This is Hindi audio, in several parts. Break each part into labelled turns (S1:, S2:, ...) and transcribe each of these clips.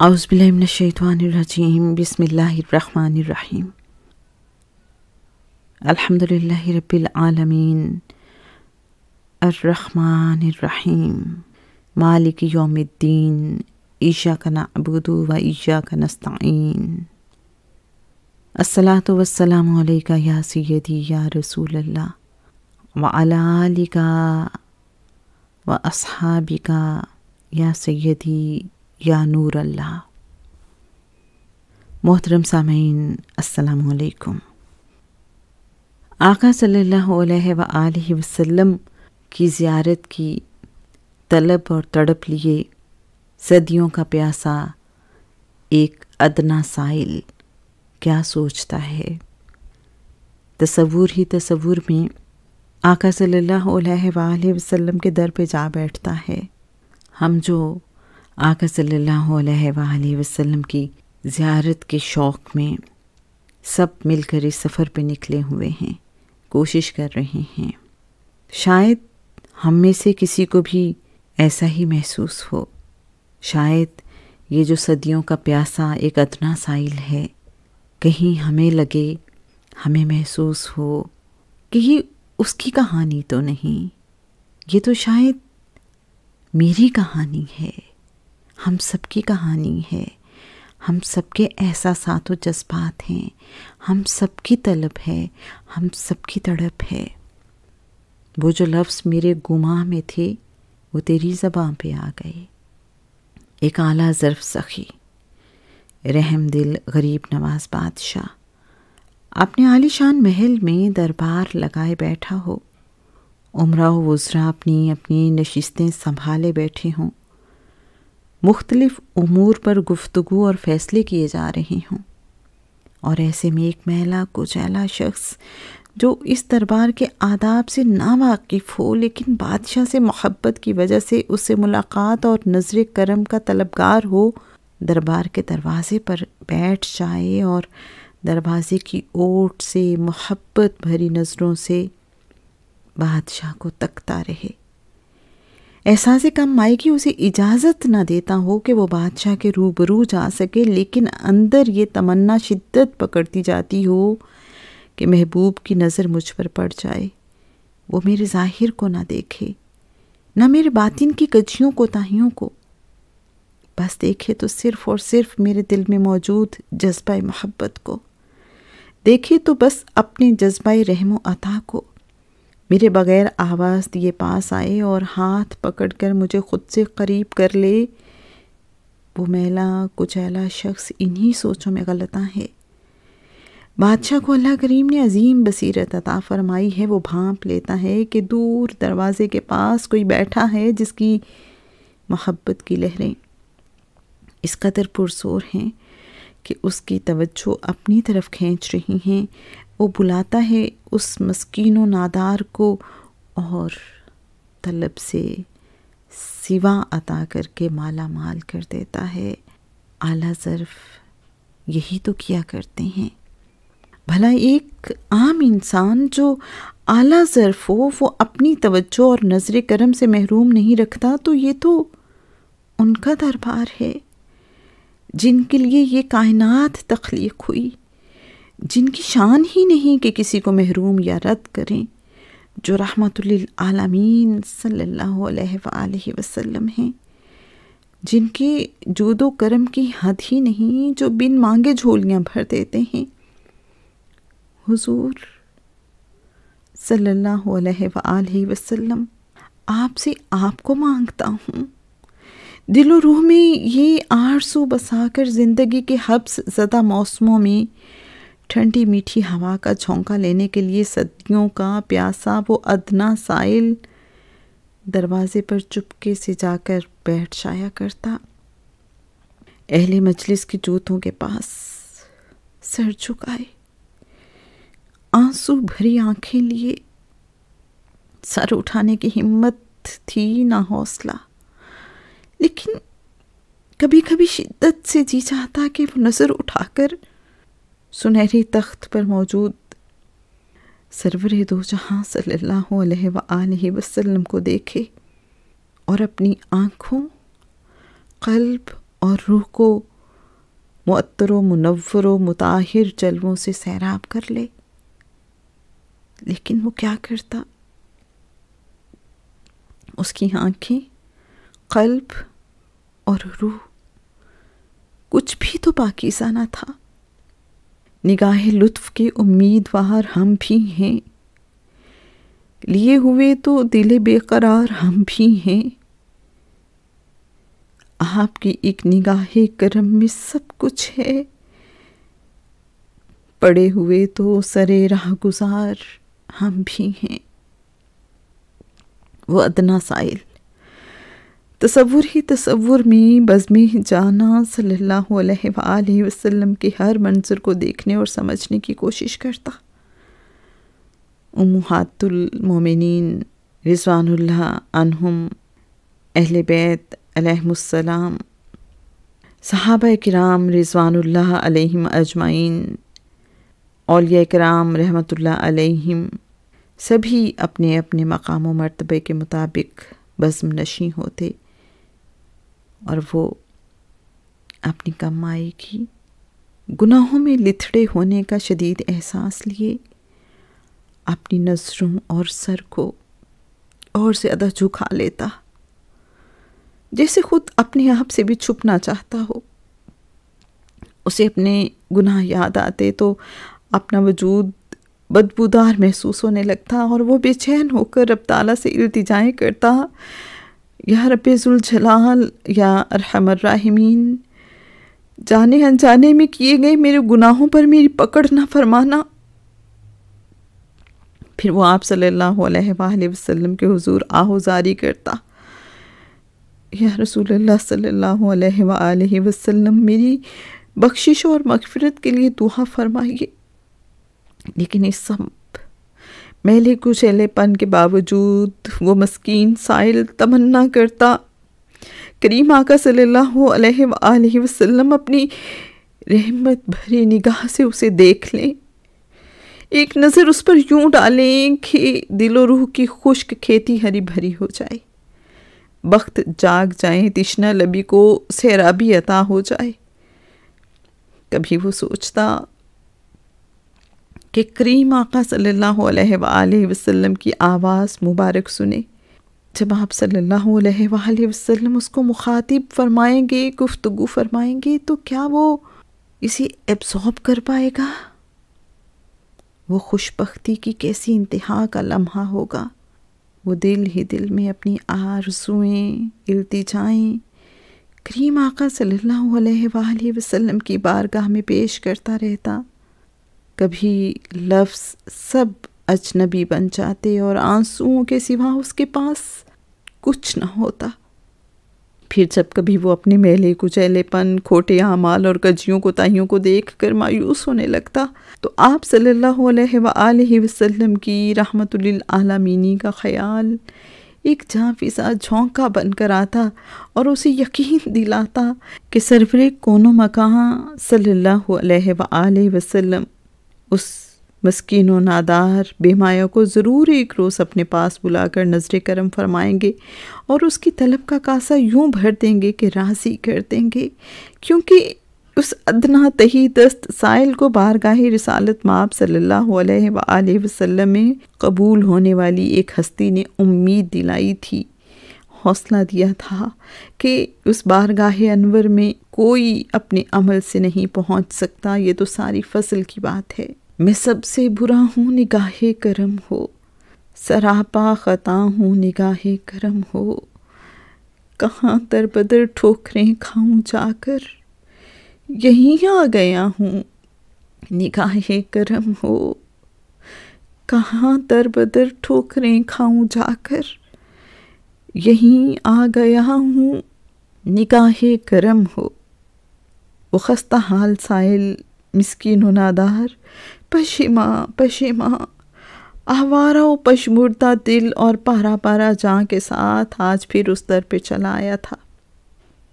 S1: आउज़बिल्लिमिनशैतानिर्रजीम बिस्मिल्लाहिर्रहमानिर्रहीम अल्हम्दुलिल्लाहि रब्बिल आलमीन मालिक यौमिद्दीन ईशाका नअबुदु व ईशाका नस्तईन अस्सलातु वस्सलामु अलैका या सय्यदी या रसूल अल्लाह व अला व अस्हाबिका या सय्यदी या नूर अल्लाह। मोहतरम सामीन असलकुम आका सल्लल्लाहु अलैहि की ज़ियारत की तलब और तड़प लिए सदियों का प्यासा एक अदना साइल क्या सोचता है? तसवुर ही तस्वूर में आका सल्लल्लाहु अलैहि वसल्लम के दर पे जा बैठता है। हम जो आका सल्लल्लाहु अलैहि वसल्लम की ज़ियारत के शौक़ में सब मिलकर इस सफ़र पे निकले हुए हैं, कोशिश कर रहे हैं। शायद हम में से किसी को भी ऐसा ही महसूस हो। शायद ये जो सदियों का प्यासा एक अदना साइल है, कहीं हमें लगे, हमें महसूस हो कि ये उसकी कहानी तो नहीं, ये तो शायद मेरी कहानी है। हम सबकी कहानी है। हम सबके एहसास व जज्बात हैं। हम सबकी तलब है। हम सबकी तड़प है। वो जो लफ्ज़ मेरे गुमा में थे, वो तेरी ज़बाँ पे आ गए। एक आला ज़र्फ सखी। रहम दिल, गरीब नवाज़ बादशाह। अपने आलीशान महल में दरबार लगाए बैठा हो। उम्र वज़रा अपनी अपनी नशिस्तें संभाले बैठे हों। मुख्तलिफ़ उमूर पर गुफ्तु और फ़ैसले किए जा रहे हों। और ऐसे में एक महिला कुचैला शख्स, जो इस दरबार के आदाब से नावाकिफ़ हो, लेकिन बादशाह से मोहब्बत की वजह से उससे मुलाकात और नज़र करम का तलबगार हो, दरबार के दरवाज़े पर बैठ जाए और दरवाज़े की ओट से मोहब्बत भरी नज़रों से बादशाह को तकता रहे। एहसास कम मायकी उसे इजाज़त ना देता हो कि वो बादशाह के रूबरू जा सके, लेकिन अंदर ये तमन्ना शिद्दत पकड़ती जाती हो कि महबूब की नज़र मुझ पर पड़ जाए। वो मेरे ज़ाहिर को ना देखे, ना मेरे बातिन की कजियों को, ताहियों को। बस देखे तो सिर्फ़ और सिर्फ़ मेरे दिल में मौजूद जज्बा मोहब्बत को। देखे तो बस अपने जज्बा रहमो अता को। मेरे बग़ैर आवाज़ दिए पास आए और हाथ पकड़कर मुझे ख़ुद से करीब कर ले। वो मेला कुचैला शख्स इन्हीं सोचों में गलता है। बादशाह को अल्लाह करीम ने अजीम बसीरत अता फरमाई है। वो भांप लेता है कि दूर दरवाज़े के पास कोई बैठा है जिसकी मोहब्बत की लहरें इस कदर पुरसोर हैं कि उसकी तवज्जो अपनी तरफ़ खींच रही हैं। वो बुलाता है उस मस्किन नादार को और तलब से सिवा अता करके माला माल कर देता है। आला ज़र्फ यही तो किया करते हैं। भला एक आम इंसान जो आला ज़र्फ हो, वो अपनी तवज्जो और नज़र करम से महरूम नहीं रखता तो ये तो उनका दरबार है, जिनके लिए ये कायनात तख्लीक हुई। जिनकी शान ही नहीं कि किसी को महरूम या रद्द करें, जो रहमतुल्लामीन सल्लल्लाहु अलैहि वसल्लम हैं, जिनके जोदो करम की हद ही नहीं, जो बिन मांगे झोलियाँ भर देते हैं। हुजूर सल्लल्लाहु अलैहि वसल्लम, आपसे आपको माँगता हूँ। दिलो रूह में ये आरसू बसाकर ज़िंदगी के हब्स ज़दा मौसमों में ठंडी मीठी हवा का झोंका लेने के लिए सदियों का प्यासा वो अदना साइल दरवाजे पर चुपके से जाकर बैठ जाया करता। अहले मजलिस की जूतों के पास सर झुकाए। आँसू भरी आँखें लिए सर उठाने की हिम्मत थी ना हौसला। लेकिन कभी कभी शिद्दत से जी चाहता कि वो नज़र उठाकर सुनहरी तख्त पर मौजूद सरवर दो जहाँ सल्लल्लाहु अलैहि वसल्लम को देखे और अपनी आँखों, कल्ब और रूह को मुअत्तर, मुनव्वर, मुताहिर जलवों से सैराब कर ले। लेकिन वो क्या करता? उसकी आँखें, कल्ब और रूह कुछ भी तो पाकिजा ना था। निगाह लुत्फ के उम्मीदवार हम भी हैं। लिए हुए तो दिल बेकरार हम भी हैं। आपकी एक निगाह करम में सब कुछ है। पड़े हुए तो सरे राह गुजार हम भी हैं। वो अदना साइल तसवुर ही तसवुर में, बज़म जाना, सल्लल्लाहु अलैहि के हर मंजर को देखने और समझने की कोशिश करता। उम्महातुलमोमिनीन रिजवानुल्लाह अहल बैत अलैहिस्सलाम सहाबा किराम रिजवानुल्लाह अजमाइन औलिया कराम रहमतुल्लाह अलैहिम, सभी अपने अपने मकाम व मरतबे के मुताबिक बज़म नशी होते। और वो अपनी कमाई की गुनाहों में लिथड़े होने का शदीद एहसास लिए अपनी नज़रों और सर को और ज़्यादा झुका लेता। जैसे खुद अपने आप से भी छुपना चाहता हो। उसे अपने गुनाह याद आते तो अपना वजूद बदबूदार महसूस होने लगता और वो बेचैन होकर रब ताला से इल्तिजाएँ करता या जलाल या अरहमर्राहिमीन जाने अनजाने में किए गए मेरे गुनाहों पर मेरी पकड़ ना फरमाना। फिर वो आप सल्लल्लाहु अलैहि वसल्लम के हुजूर आहोजारी करता। या रसूलुल्लाह सल्लल्लाहु अलैहि वसल्लम, मेरी बख्शिश और मगफिरत के लिए दुआ फरमाइए। लेकिन इस सब मैले कुचैलेपन के बावजूद वो मस्कीन साइल तमन्ना करता। करीम आका सल्लल्लाहु अलैहि वसल्लम अपनी रहमत भरी निगाह से उसे देख लें। एक नज़र उस पर यूँ डालें कि दिलो रूह की खुश्क खेती हरी भरी हो जाए। वक्त जाग जाए, तिश्ना लबी को सैराबी अता हो जाए। कभी वो सोचता कि करीम आका सल्लल्लाहु अलैहि वसल्लम की आवाज़ मुबारक सुने। जब आप सल्लल्लाहु अलैहि वसल्लम उसको मुखातिब फरमाएँगे, गुफ्तगु फरमाएँगे तो क्या वो इसे एब्जॉर्ब कर पाएगा? वो खुशबख्ती की कैसी इंतहा का लम्हा होगा? वो दिल ही दिल में अपनी आरजुएँ इल्तिजाएँ करीम आका सल्लल्लाहु अलैहि वसल्लम की बारगाह में पेश करता रहता। कभी लफ्ज़ सब अजनबी बन जाते और आंसुओं के सिवा उसके पास कुछ न होता। फिर जब कभी वो अपने मेले कुचैलेपन, खोटे अमाल और कजियों को ताइयों को देख कर मायूस होने लगता तो आप सल्लल्लाहु अलैहि वसल्लम की रहमतुल्लिल आलमीनी का ख्याल एक जहाँ फिजा झोंका बनकर आता और उसे यकीन दिलाता कि सरवर कोनो मकान सल्लल्लाहु अलैहि वसल्लम उस मस्किन व नादार, बेमाया को ज़रूर एक रोज़ अपने पास बुलाकर नज़र करम फरमाएँगे और उसकी तलब का कासा यूँ भर देंगे कि राज़ी कर देंगे, क्योंकि उस अदना तही दस्त साइल को बारगाही रिसालत माप सल्लल्लाहु अलैहि वसल्लम में कबूल होने वाली एक हस्ती ने उम्मीद दिलाई थी। हौसला दिया था कि उस बारगाह अनवर में कोई अपने अमल से नहीं पहुँच सकता। ये तो सारी फ़सल की बात है। मैं सबसे बुरा हूँ, निगाह करम हो। सरापा ख़ता हूँ, निगाह करम हो। कहाँ दर बदर ठोकरें खाऊं जाकर? यहीं आ गया हूँ, निगाह करम हो। कहाँ दर बदर ठोकरें खाऊं जाकर? यहीं आ गया हूँ, निगाह करम हो। वो खस्ता हाल साइल मिसकिन नादार पशिमा पशिमा आवारा व पशमुर्दा दिल और पारा पारा जहाँ के साथ आज फिर उस दर पे चला आया था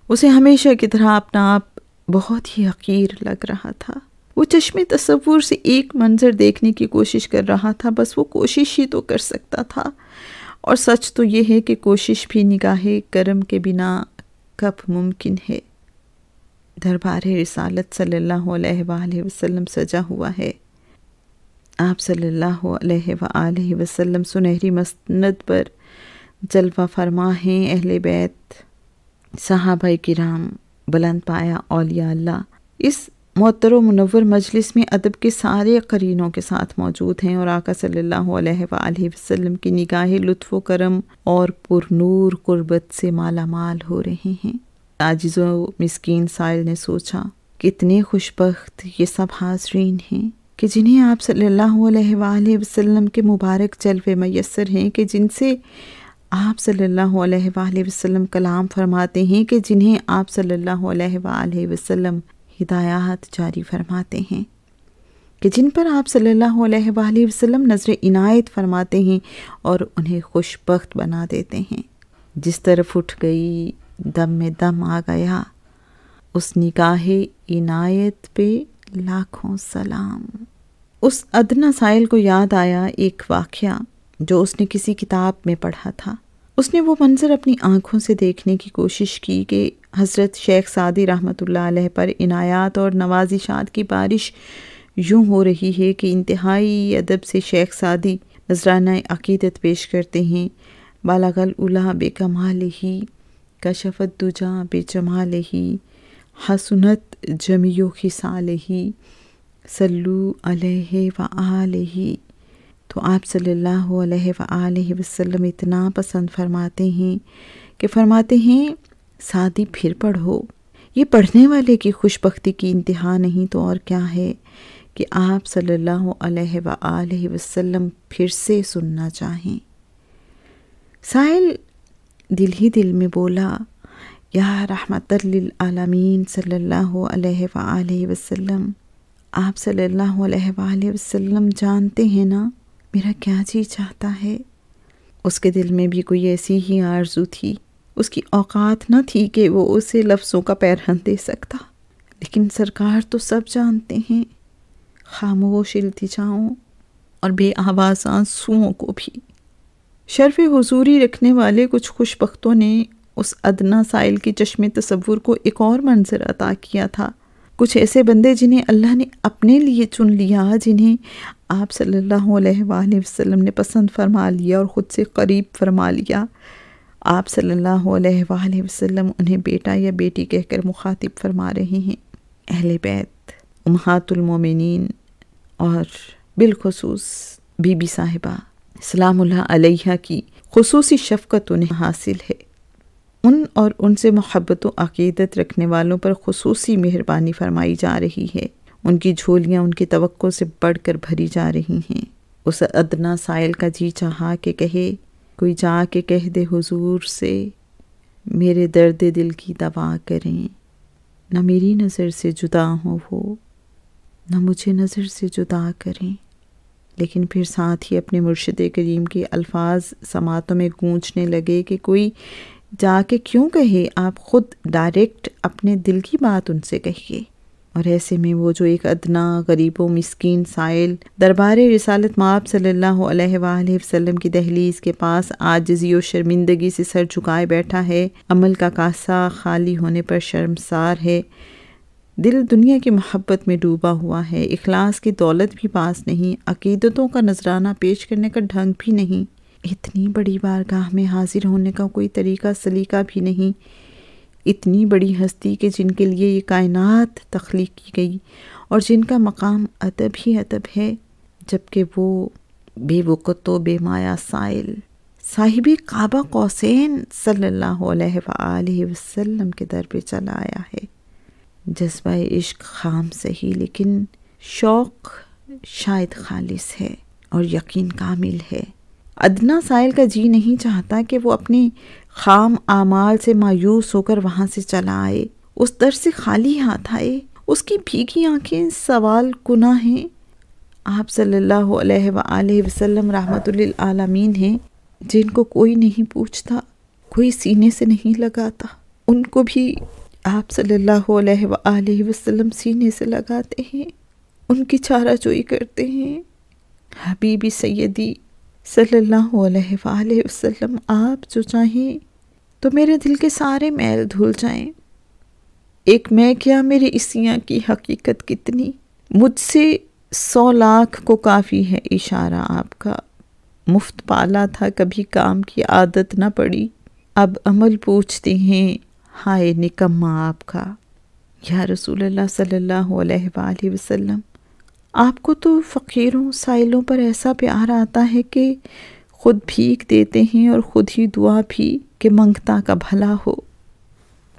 S1: उसे हमेशा की तरह अपना आप बहुत ही हकीर लग रहा था वो चश्मे तस्वूर से एक मंजर देखने की कोशिश कर रहा था बस वो कोशिश ही तो कर सकता था और सच तो ये है कि कोशिश भी निगाह करम के बिना कब मुमकिन है दरबार रिसालत सल्लल्लाहु अलैहि वसल्लम सजा हुआ है। आप सल्लल्लाहु अलैहि वसल्लम सुनहरी मसनद पर जलवा फरमा हैं, अहले बैत, सहाबा किराम, बुलंद पाया औलिया अल्लाह। इस मोहतर मुनवर मजलिस में अदब के सारे करीनों के साथ मौजूद हैं और आका सल्लल्लाहु अलैहि वसल्लम की निगाहें लुत्फ़ करम और पुरनूर कुर्बत से माला माल हो रहे हैं। आजिज़ मिसकीन साइल ने सोचा, कितने खुशबख्त ये सब हाजरीन हैं कि जिन्हें आप सल्लल्लाहु अलैहि वसल्लम के मुबारक जलवे मैसर हैं, कि जिनसे आप सल्लल्लाहु अलैहि वसल्लम कलाम फरमाते हैं, कि जिन्हें आप सल्लल्लाहु अलैहि वसल्लम हिदायत जारी फरमाते हैं, कि जिन पर आप सल्लल्लाहु अलैहि वसल्लम नज़र इनायत फरमाते हैं और उन्हें खुशबख्त बना देते हैं। जिस तरफ़ उठ गई दम में दम आ गया। उस निगाह इनायत पे लाखों सलाम। उस अदना साइल को याद आया एक वाक़ जो उसने किसी किताब में पढ़ा था। उसने वो मंज़र अपनी आँखों से देखने की कोशिश की कि हज़रत शेख सादी रहमत पर इनायात और नवाजिशात की बारिश यूँ हो रही है कि इंतहाई अदब से शेख सादी नजराना अकीदत पेश करते हैं, बालागल उला बेकमाल ही। कशफत दुजा बेजमाल ही, हसनत जमियो खिसाल ही, सल्लु अलैहि व आलिही तो आप सल्लल्लाहु अलैहि वसल्लम इतना पसंद फरमाते हैं कि फरमाते हैं शादी फिर पढ़ो। ये पढ़ने वाले की खुशबख्ती की इंतहा नहीं तो और क्या है कि आप सल्लल्लाहु अलैहि वसल्लम फिर से सुनना चाहें। साहिल दिल ही दिल में बोला, या रहमतमीन सल्लल्लाहु अलैहि वसल्लम, आप अलैहि वसल्लम जानते हैं ना मेरा क्या जी चाहता है? उसके दिल में भी कोई ऐसी ही आरज़ू थी। उसकी औकात न थी कि वो उसे लफ्ज़ों का पैरहन दे सकता। लेकिन सरकार तो सब जानते हैं। खामोश इल्तिजाओं और बे आवाज़ आंसुओं को भी। शर्फ हजूरी रखने वाले कुछ खुशबख्तों ने उस अदना साइल के चश्मे तस्वुर को एक और मंजर अता किया था। कुछ ऐसे बंदे जिन्हें अल्लाह ने अपने लिए चुन लिया, जिन्हें आप सल्लल्लाहु अलैहि ने पसंद फरमा लिया और ख़ुद से करीब फरमा लिया। आप सल्लल्लाहु अलैहि उन्हें बेटा या बेटी कहकर मुखातिब फरमा रहे हैं। अहल बैत उम्हातुलमोमिनीन और बिलखसूस बीबी साहिबा। सलाम अलैहा की खसूसी शफ़क़त उन्हें हासिल है। उन और उनसे मोहब्बत अकीदत रखने वालों पर खसूसी मेहरबानी फरमाई जा रही है। उनकी झोलियाँ उनकी तवक्को से बढ़कर भरी जा रही हैं। उस अदना साइल का जी चाहा के कहे, कोई जा के कह दे हुजूर से, मेरे दर्द दिल की दवा करें। ना मेरी नज़र से जुदा हो वो, ना मुझे नज़र से जुदा करें। लेकिन फिर साथ ही अपने मुर्शद करीम के अल्फाज समातों में गूंजने लगे कि कोई जाके क्यों कहे? आप ख़ुद डायरेक्ट अपने दिल की बात उनसे कहिए। और ऐसे में वो जो एक अदना, गरीबों, मिसकीन साइल दरबार रिसालत माप सल्लल्लाहु अलैहि की दहलीज के पास आज और शर्मिंदगी से सर झुकाए बैठा है, अमल का कासा खाली होने पर शर्मसार है। दिल दुनिया की मोहब्बत में डूबा हुआ है। इखलास की दौलत भी पास नहीं। अकीदतों का नजराना पेश करने का ढंग भी नहीं। इतनी बड़ी बारगाह में हाजिर होने का कोई तरीका सलीका भी नहीं। इतनी बड़ी हस्ती के जिनके लिए ये कायनात तख्लीक की गई और जिनका मकाम अदब ही अदब है, जबकि वो बेवक़त, बेमाया साइल, साहिब काबा कौसैन सल्लल्लाहु अलैहि वसल्लम के दर पे चला आया है। जज्बा इश्क खाम सही, लेकिन शौक़ शायद खालिस है और यकीन कामिल है। अदना साइल का जी नहीं चाहता कि वो अपने खाम आमाल से मायूस होकर वहाँ से चला आए। उस दर से खाली हाथ आए। उसकी भीगी आँखें सवाल कुना हैं। आप सल्लल्लाहु अलैहि वसल्लम रहमतुल्लिल आलमीन हैं, जिनको कोई नहीं पूछता, कोई सीने से नहीं लगाता। उनको भी आप सल्लल्लाहु अलैहि वसल्लम सीने से लगाते हैं, उनकी चारा जोई करते हैं। हबीबी सैदी सल्लल्लाहु अलैहि वसल्लम, आप जो चाहें तो मेरे दिल के सारे मैल धुल जाएँ। एक मैं क्या मेरे इसियाँ की हकीकत कितनी? मुझसे सौ लाख को काफ़ी है इशारा आपका। मुफ़्त पाला था, कभी काम की आदत ना पड़ी। अब अमल पूछते हैं हाय निकम्मा आपका। या रसूल अलैहि वसल्लम, आपको तो फ़कीरों, साइलों पर ऐसा प्यार आता है कि ख़ुद भीख देते हैं और ख़ुद ही दुआ भी कि मंगता का भला हो।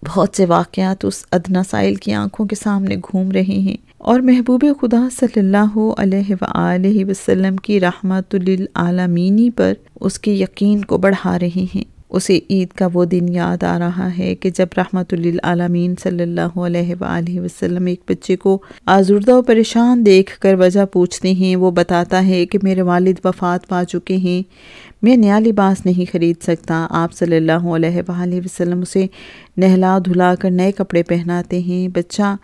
S1: बहुत से वाक़ात उस अदना साइल की आँखों के सामने घूम रहे हैं और महबूब खुदा अलैहि वसल्लम की रहमतुल आलमीनी पर उसके यकीन को बढ़ा रहे हैं। उसे ईद का वो दिन याद आ रहा है कि जब रहमतुल्लिल आलमीन सल्लल्लाहु अलैहि वसल्लम एक बच्चे को आजुर्दा और परेशान देख कर वजह पूछते हैं, वो बताता है कि मेरे वालिद वफ़ात पा चुके हैं। मैं नया लिबास नहीं ख़रीद सकता। आप सल्लल्लाहु अलैहि वसल्लम उसे नहला धुला कर नए कपड़े पहनाते हैं। बच्चा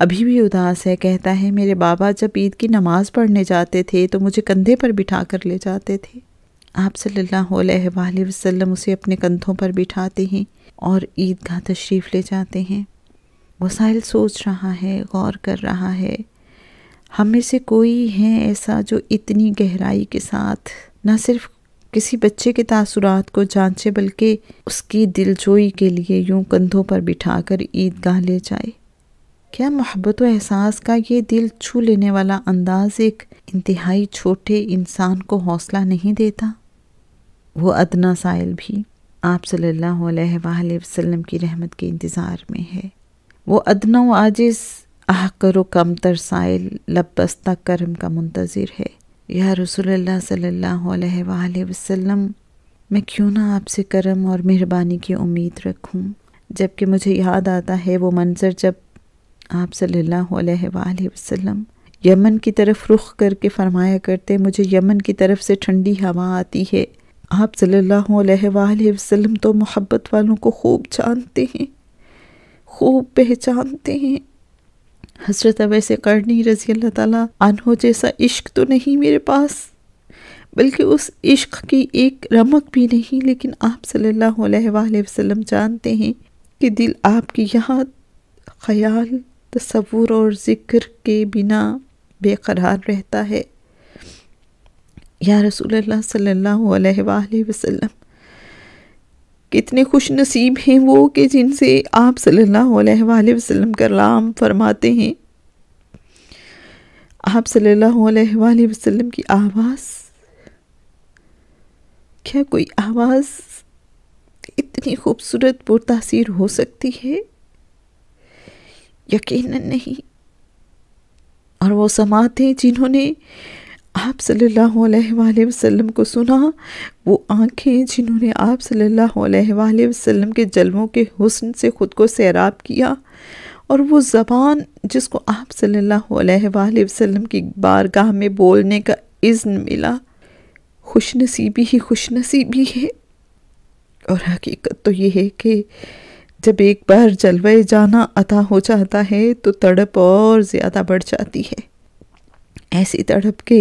S1: अभी भी उदास है, कहता है, मेरे बाबा जब ईद की नमाज़ पढ़ने जाते थे तो मुझे कंधे पर बिठा कर ले जाते थे। आप सल्लल्लाहु अलैहि वसल्लम उसे अपने कंधों पर बिठाते हैं और ईदगाह तशरीफ़ ले जाते हैं। वसाइल सोच रहा है, गौर कर रहा है, हम में से कोई है ऐसा जो इतनी गहराई के साथ न सिर्फ़ किसी बच्चे के तासुरात को जांचे, बल्कि उसकी दिलजोई के लिए यूँ कंधों पर बिठाकर ईदगाह ले जाए। क्या मोहब्बत एहसास का ये दिल छू लेने वाला अंदाज एक इंतहाई छोटे इंसान को हौसला नहीं देता? वो अदना साइल भी आप सल्लल्लाहु अलैहि वसल्लम की रहमत के इंतज़ार में है। वो अदना व आजिज़ आह करो कम तर साइल लबस्ता करम का मुंतज़र है। या रसूलुल्लाह सल्लल्लाहु अलैहि वसल्लम, मैं क्यों ना आपसे करम और मेहरबानी की उम्मीद रखूँ? जबकि मुझे याद आता है वो मंज़र जब आप सल्लल्लाहु अलैहि वसल्लम यमन की तरफ़ रुख करके फरमाया करते, मुझे यमन की तरफ़ से ठंडी हवा आती है। आप सल्लल्लाहु अलैहि वसल्लम तो मोहब्बत वालों को खूब जानते हैं, खूब पहचानते हैं। हज़रत अवैसे करनी रज़ी अल्लाह ताला अनहो जैसा इश्क तो नहीं मेरे पास, बल्कि उस इश्क की एक रमक भी नहीं, लेकिन आप सल्लल्लाहु अलैहि वसल्लम जानते हैं कि दिल आपकी यहाँ ख्याल, तस्वुर और ज़िक्र के बिना बेकरार रहता है। या रसूल अलैहि वसल्लम, कितने खुश नसीब हैं वो कि जिनसे आप सल्लल्लाहु अलैहि वसल्लम कलाम फरमाते हैं। आप अलैहि वसल्लम की आवाज़, क्या कोई आवाज़ इतनी खूबसूरत पुरतासीर हो सकती है? यकीनन नहीं। और वो समाते जिन्होंने आप सल्लल्लाहु अलैहि वसल्लम को सुना, वो आँखें जिन्होंने आप सल्लल्लाहु अलैहि वसल्लम के जलवों के हुस्न से ख़ुद को सैराब किया और वो ज़बान जिसको आप सल्लल्लाहु अलैहि वसल्लम की बारगाह में बोलने का इज़्न मिला खुश नसीबी ही खुश नसीबी है। और हकीकत तो ये है कि जब एक बार जलवे जाना अता हो जाता है तो तड़प और ज़्यादा बढ़ जाती है। ऐसी तड़प के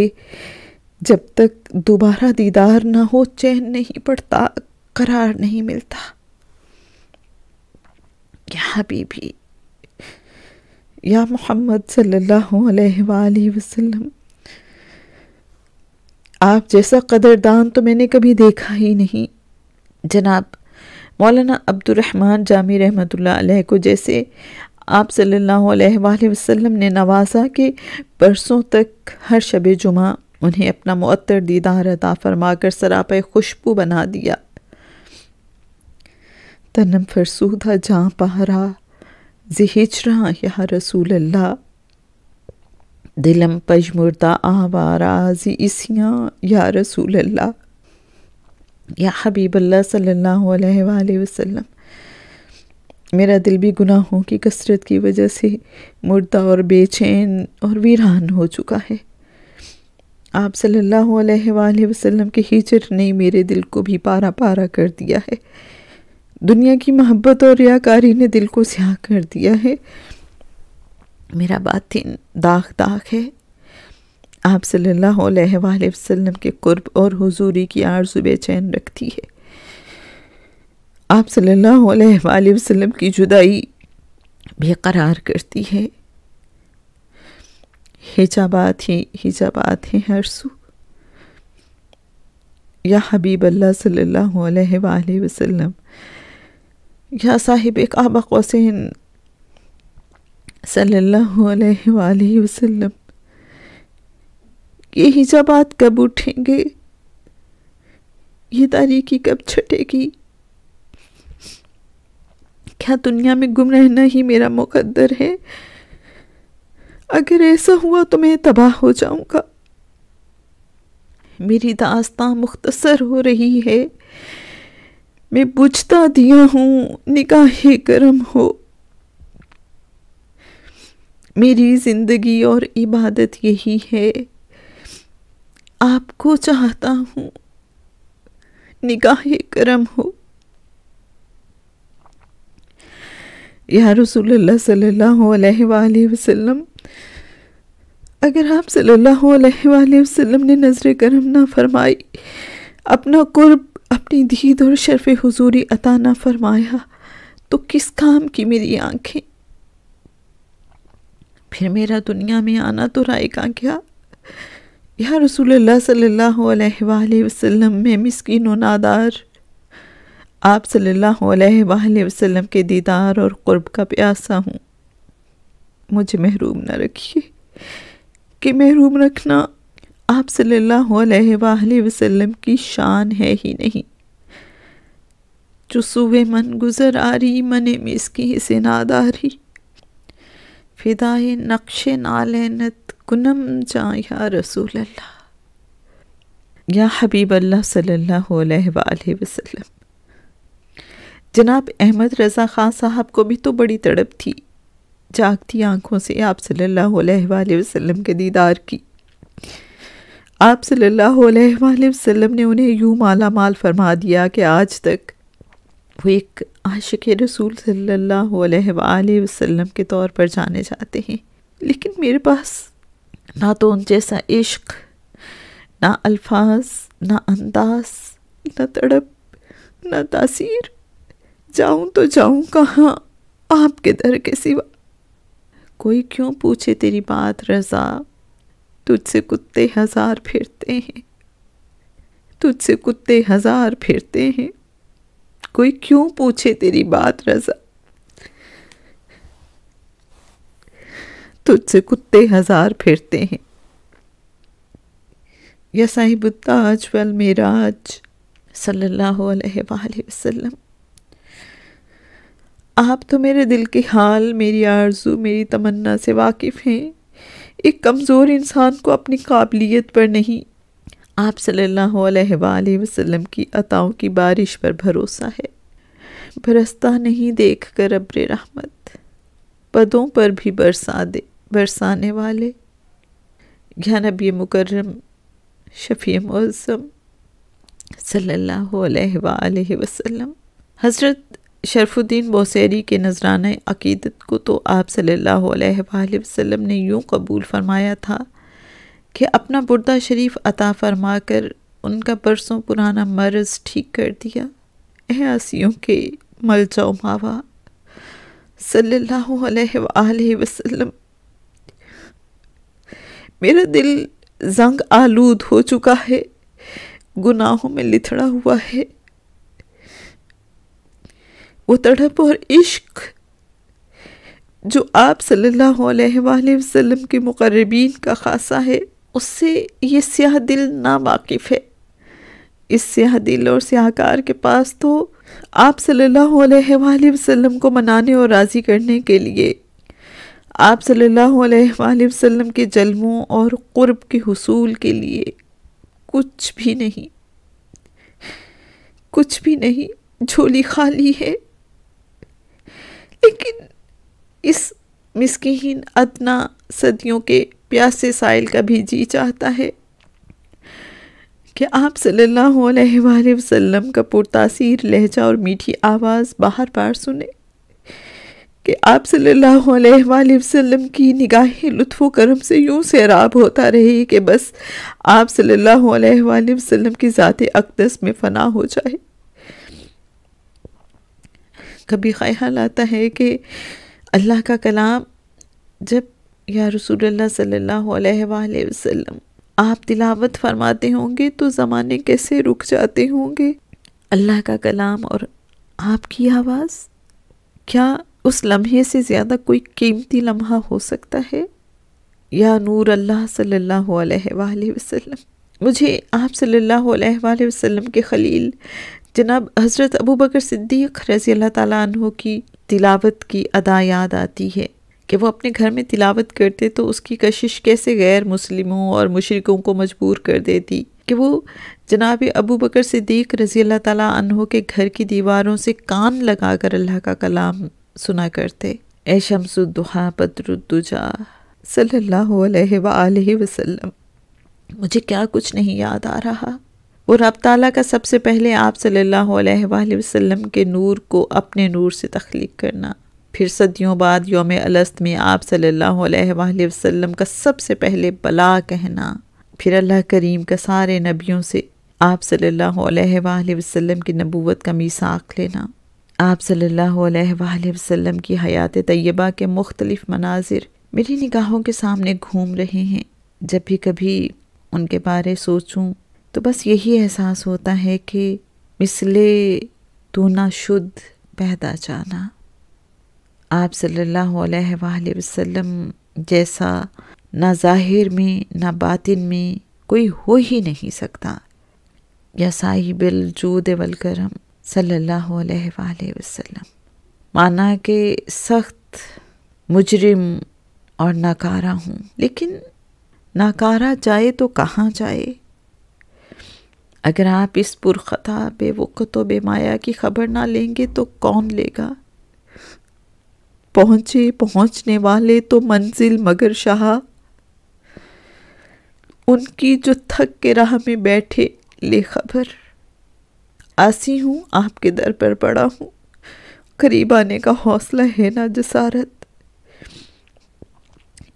S1: जब तक दोबारा दीदार ना हो, चैन नहीं पड़ता, करार नहीं मिलता। या हबीबी, या मोहम्मद सल्लल्लाहु अलैहि वसल्लम, आप जैसा कदरदान तो मैंने कभी देखा ही नहीं। जनाब, मौलाना अब्दुलरहमान जामी रहमतुल्लाह अलैह को जैसे आप सल्लल्लाहु अलैहि वसल्लम ने नवाजा के बरसों तक हर शब जुमा उन्हें अपना मुअत्तर दीदार अता फरमाकर सराप खुशबू बना दिया। तनम फरसूदा जहाँ पहरा जिहिजरा या रसूल अल्लाह दिलम पजमुर्दा आवारा, जी इसियाँ या रसूल अल्लाह या हबीब अल्लाह सल्लल्लाहु अलैहि वसल्लम। मेरा दिल भी गुनाहों की कसरत की वजह से मुर्दा और बेचैन और वीरान हो चुका है। आप सल्लल्लाहु अलैहि वसल्लम के हिजर ने मेरे दिल को भी पारा पारा कर दिया है। दुनिया की मोहब्बत और रियाकारी ने दिल को स्याह कर दिया है। मेरा बातिन दाग दाग है। आप सल्लल्लाहु अलैहि वसल्लम के कुर्ब और हुजूरी की आरज़ू बेचैन रखती है। आप सल्लल्लाहु अलैहि वसल्लम की जुदाई बेकरार करती है। हिजाबात ही हिजाबात हैं हर सू। या हबीब अल्लाह सल्लल्लाहु अलैहि वसल्लम, या साहिब काबा कौसैन सल्लल्लाहु अलैहि वसल्लम, ये हिजाबात कब उठेंगे? ये तारीखी कब छटेगी? क्या दुनिया में गुम रहना ही मेरा मुकद्दर है? अगर ऐसा हुआ तो मैं तबाह हो जाऊँगा। मेरी दास्तां मुख्तसर हो रही है। मैं बुझता दिया हूँ, निगाह करम हो। मेरी ज़िंदगी और इबादत यही है। आपको चाहता हूँ, निगाह करम हो। या अलैहि वसल्लम, अगर आप सल्लल्लाहु अलैहि वसल्लम ने नज़र करम ना फरमाई अपना कुर्ब, अपनी दीद और शर्फ हुजूरी अता ना फरमाया तो किस काम की मेरी आँखें? फिर मेरा दुनिया में आना तो रायगा क्या? या सल्लल्लाहु अलैहि वसल्लम में मिस्किन नादार आप सल्लल्लाहु वसल्लम के दीदार और क़ुर्ब का प्यासा हूँ। मुझे महरूम न रखिए। कि महरूम रखना आप सल्लल्लाहु अलैहि वसल्लम की शान है ही नहीं। जो सुबह मन गुजर आ रही, मने मिसकी से नादारी फिदाए नक्श नालनत कुनम जा या रसूल अल्लाह या हबीब अल्लाह सल्लल्लाहु वसल्लम। जनाब अहमद रज़ा ख़ान साहब को भी तो बड़ी तड़प थी। जागती आँखों से आप अलैहि वसल्लम के दीदार की। आप अलैहि वसल्लम ने उन्हें यूँ माला माल फरमा दिया कि आज तक वो एक आशिक रसूल अलैहि वसल्लम के तौर पर जाने जाते हैं। लेकिन मेरे पास ना तो उन जैसा इश्क, ना अल्फाज, ना अंदाज, ना तड़प, ना तासीर जाऊँ तो जाऊँ, कहाँ? आपके दर के सिवा? कोई क्यों पूछे तेरी बात, रजा? तुझसे कुत्ते हज़ार फिरते हैं। तुझसे कुत्ते हज़ार फिरते हैं। कोई क्यों पूछे तेरी बात, रजा? तुझसे कुत्ते हज़ार फिरते हैं। या साहिबुद्दाज वल मेराज सल्लल्लाहु अलैहि वसल्लम। आप तो मेरे दिल के हाल, मेरी आरज़ू, मेरी तमन्ना से वाकिफ़ हैं। एक कमज़ोर इंसान को अपनी काबिलियत पर नहीं। आप सल्लल्लाहु अलैहि वसल्लम की अताओं की बारिश पर भरोसा है। बरसता नहीं देख कर अब्र रहमत। पदों पर भी बरसा दे, बरसाने वाले। या नबी मुकर्रम, शफ़ी मज़म सल्लल्लाहु अलैहि वसल्लम। हज़रत शरफुद्दीन बोसेरी के नजराना अकीदत को तो आप अलैहि वसल्लम ने यूँ कबूल फरमाया था कि अपना बुरदा शरीफ अता फरमा कर उनका बरसों पुराना मर्ज़ ठीक कर दिया। एहसियों के मल जाओ मावा। सल्लल्लाहु अलैहि वसल्लम। मेरा दिल जंग आलूद हो चुका है। गुनाहों में लिथड़ा हुआ है। वो तड़प और इश्क जो आप सल्लल्लाहु अलैहि वसल्लम के मुकर्रबीन का खासा है, उससे ये स्याह दिल ना वाकिफ़ है। इस स्याह दिल और स्याहकार के पास तो आप सल्लल्लाहु अलैहि वसल्लम को मनाने और राज़ी करने के लिए आप सल्लल्लाहु अलैहि वसल्लम के जल्मों और क़ुर्ब के हसूल के लिए कुछ भी नहीं, कुछ भी नहीं, झोली खाली है। लेकिन इस मिसकीन अदना सदियों के प्यासे साइल का भी जी चाहता है कि आप सल्लल्लाहु अलैहि वसल्लम का पुरतासीर लहजा और मीठी आवाज़ बाहर बार सुने कि आप सल्लल्लाहु अलैहि वसल्लम की निगाहें लुत्फ़ करम से यूँ सैराब होता रहे कि बस आप सल्लल्लाहु अलैहि वसल्लम की ज़ात अकदस में फ़ना हो जाए। कभी ख्याल आता है कि अल्लाह का कलाम जब या रसूलुल्लाह सल्लल्लाहु अलैहि वसल्लम आप तिलावत फरमाते होंगे तो ज़माने कैसे रुक जाते होंगे? अल्लाह का कलाम और आपकी आवाज़? क्या उस लम्हे से ज़्यादा कोई कीमती लम्हा हो सकता है? या नूर अल्लाह सल्लल्लाहु अलैहि वसल्लम। मुझे आप सल्लल्लाहु अलैहि वसल्लम के खलील जनाब हज़रत अबू बकर सिद्दीक रज़ी अल्लाह ताला की तिलावत की अदा याद आती है कि वो अपने घर में तिलावत करते तो उसकी कशिश कैसे गैर मुस्लिमों और मुशरकों को मजबूर कर देती कि वो जनाब अबू बकर सिद्दीक रज़ी अल्लाह ताला के घर की दीवारों से कान लगा कर अल्लाह का कलाम सुना करते। ए शमसुद्दुहा बदरुद्दुजा सल्लल्लाहु अलैहि वसल्लम, मुझे क्या कुछ नहीं याद आ रहा? और रब ताला का सबसे पहले आप सल्लल्लाहु अलैहि वसल्लम के नूर को अपने नूर से तख्लीक करना। फिर सदियों बाद योम अलस्त में आप सल्लल्लाहु अलैहि वसल्लम का सबसे पहले बला कहना। फिर अल्लाह करीम का सारे नबियों से आप सल्लल्लाहु अलैहि वसल्लम की नबूवत का मीसाक लेना। आप सल्लल्लाहु अलैहि वसल्लम की हयात तय्यबा के मुख्तलिफ़ मनाजिर मेरी निगाहों के सामने घूम रहे हैं। जब भी कभी उनके बारे सोचूं तो बस यही एहसास होता है कि मिसले तो ना शुद्ध पैदा जाना। आप सल्लल्लाहु अलैहि वसल्लम जैसा ना ज़ाहिर में, ना बातिन में कोई हो ही नहीं सकता। या साहिबिल जूद वल करम सल्लल्लाहु अलैहि वसल्लम। माना कि सख्त, मुजरिम और नाकारा हूँ। लेकिन नाकारा जाए तो कहाँ जाए? अगर आप इस पुरखता बेवक़त व बेमाया की खबर ना लेंगे तो कौन लेगा? पहुँचे, पहुँचने वाले तो मंजिल मगर शाह। उनकी जो थक के राह में बैठे, ले खबर। आसी हूँ, आपके दर पर पड़ा हूँ। करीब आने का हौसला है ना जसारत?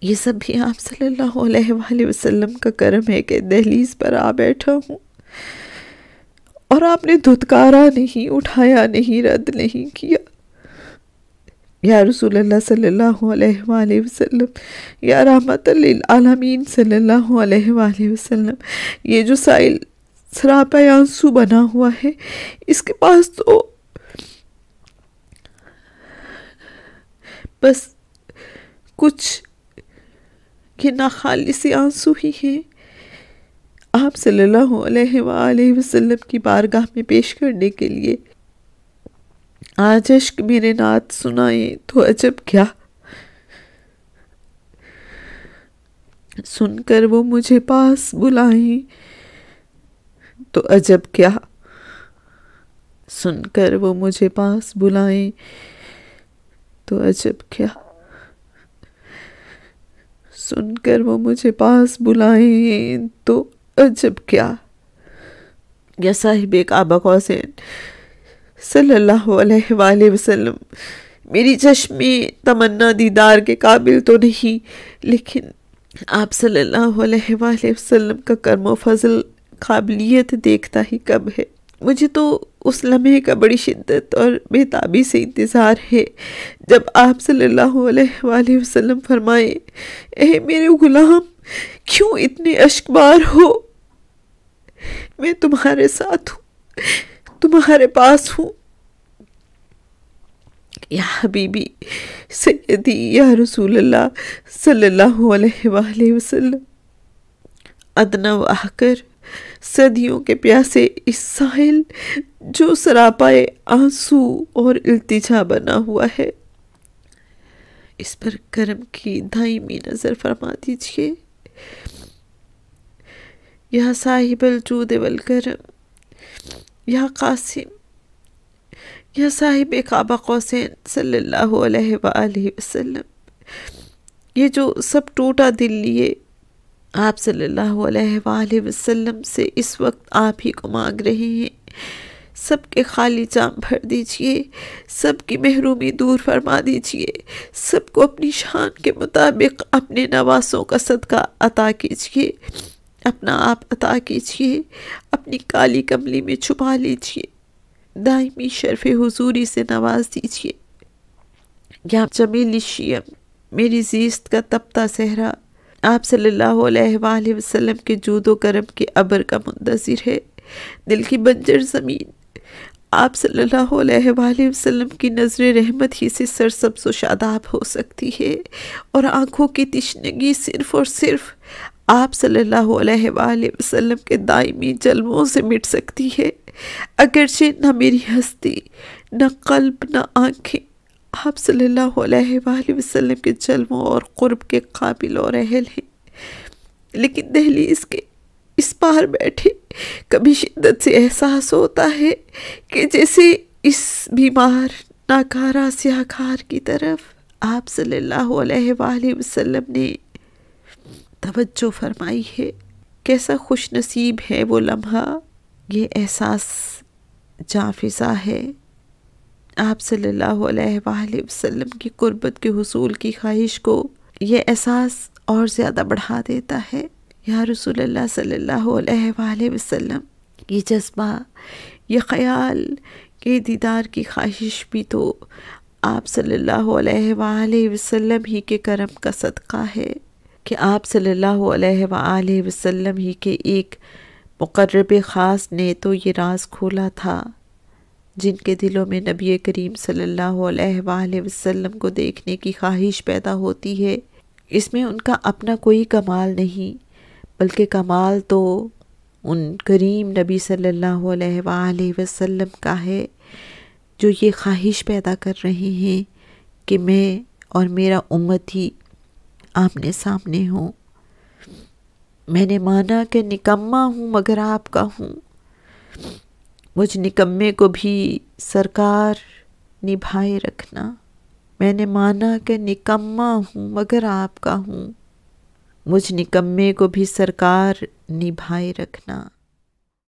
S1: ये सब भी आप सल्लल्लाहु अलैहि वसल्लम का करम है कि दहलीज पर आ बैठा हूँ। और आपने धुतकारा नहीं, उठाया नहीं, रद्द नहीं किया। या रसूलुल्लाह सल्लल्लाहु अलैहि वसल्लम, या रहमत आलमीन सल्लल्लाहु अलैहि वसल्लम, ये जो साइल सरापा आँसू बना हुआ है, इसके पास तो बस कुछ ये ना खाली से आँसू ही हैं। आप सल्लल्लाहु अलैहि वसल्लम की बारगाह में पेश करने के लिए, आज अश्क मेरे नात सुनाए तो अजब क्या? सुनकर वो मुझे पास बुलाए तो अजब क्या? सुनकर वो मुझे पास बुलाए तो अजब क्या? सुनकर वो मुझे पास बुलाए तो अजब क्या? या साहिब काबा हुसैन सल्लल्लाहु अलैहि वसल्लम, मेरी चश्मे तमन्ना दीदार के काबिल तो नहीं, लेकिन आप सल्लल्लाहु अलैहि वसल्लम का कर्म फजल काबिलियत देखता ही कब है। मुझे तो उस लम्हे का बड़ी शिद्दत और बेताबी से इंतज़ार है। जब आप सल्लल्लाहु अलैहि वसल्लम फरमाए ए मेरे गुलाम, क्यों इतने अश्कबार हो? मैं तुम्हारे साथ हूँ, तुम्हारे पास हूँ। या हबीबी सैदी या रसूल सल्लल्लाहु अलैहि अदनव आकर सदियों के प्यासे इस साहिल जो सरापाए आँसू और इल्तिजा बना हुआ है। इस पर कर्म की दाइमी नज़र फरमा दीजिए। या साहिबल जूद वल करम या कासिम या साहिब काबा कौसैन सल्लल्लाहु अलैहि वसल्लम ये जो सब टूटा दिल लिए आप सल्लल्लाहु अलैहि वसल्लम से इस वक्त आप ही को मांग रहे हैं सब के खाली जाम भर दीजिए सब की महरूमी दूर फरमा दीजिए सबको अपनी शान के मुताबिक अपने नवासों का सदका अता कीजिए अपना आप अता कीजिए, अपनी काली कमली में छुपा लीजिए। दायमी शर्फ हुजूरी से नवाज़ दीजिए। या जमीली शियम मेरी जीस्त का तपता सहरा। आप सल्लल्लाहु अलैहि के जूदो करम के अबर का मुंतज़िर है। दिल की बंजर ज़मीन। आप सल्लल्लाहु अलैहि की नज़र रहमत ही से सरसब्स शादाब हो सकती है। और आँखों की तिश्नगी सिर्फ़ और सिर्फ़ आप सल्लल्लाहु अलैहि वसल्लम के दायमी जलवों से मिट सकती है। अगरचे न मेरी हस्ती, न कल्ब, न आँखें। आप सल्लल्लाहु अलैहि वसल्लम के जलवों और क़ुर्ब के काबिल और अहल हैं। लेकिन दहली इसके इस पार बैठे कभी शिद्दत से एहसास होता है कि जैसे इस बीमार, नाकारा स्याखार की तरफ़ आप सल्लल्लाहु अलैहि वसल्लम ने तवज्जो फरमाई है कैसा खुश नसीब है वो लम्हा। ये एहसास जाफिज़ा है। आप सल्लल्लाहु अलैहि वसल्लम की कुर्बत के हसूल की ख्वाहिश को ये एहसास और ज़्यादा बढ़ा देता है। या रसूल सल्लल्लाहु अलैहि वसल्लम, ये जज्बा, ये ख़याल के दीदार की ख्वाहिश भी तो आप सल्लल्लाहु अलैहि वसल्लम ही के करम का सदका है। कि आप सल्लल्लाहु अलैहि वसल्लम ही के एक मुकर्रब ख़ास ने तो ये राज खोला था, जिनके दिलों में नबी करीम सल्लल्लाहु अलैहि वसल्लम को देखने की ख्वाहिश पैदा होती है। इसमें उनका अपना कोई कमाल नहीं, बल्कि कमाल तो उन करीम नबी सल्लल्लाहु अलैहि वसल्लम का है, जो ये ख्वाहिश पैदा कर रहे हैं कि मैं और मेरा उम्मत ही आमने सामने हों। मैंने माना कि निकम्मा हूँ, मगर आपका हूँ। मुझ निकम्मे को भी सरकार निभाए रखना। मैंने माना कि निकम्मा हूँ, मगर आपका हूँ। मुझ निकम्मे को भी सरकार निभाए रखना।